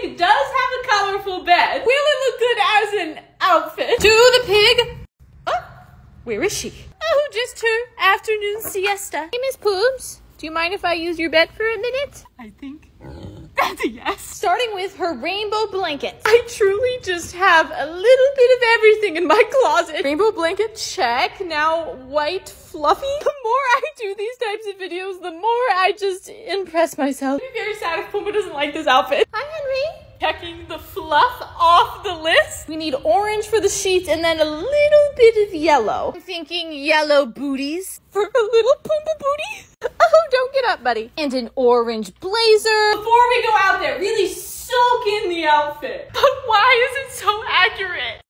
pig does have a colorful bed, will it look good as an outfit? To the pig. Oh, where is she? Oh, just her afternoon siesta. Hey, Miss Pooms, do you mind if I use your bed for a minute? I think that's a yes. Starting with her rainbow blanket. I truly just have a little bit of everything in my closet. Rainbow blanket, check. Now white fluffy. The more I do these types of videos, the more I just impress myself. Be very sad if Puma doesn't like this outfit. Hi, Henry. Checking the fluff off the list. We need orange for the sheets and then a little bit of yellow. I'm thinking yellow booties for a little Pumbaa booty. Oh, don't get up, buddy. And an orange blazer. Before we go out there, really soak in the outfit. But why is it so accurate?